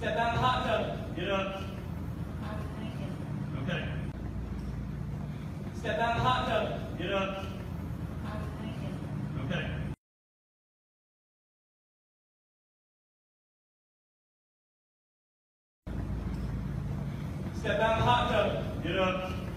Step out of the hot tub. Get up. Okay. Step out of the hot tub. Get up. Okay. Step out of the hot tub. Get up.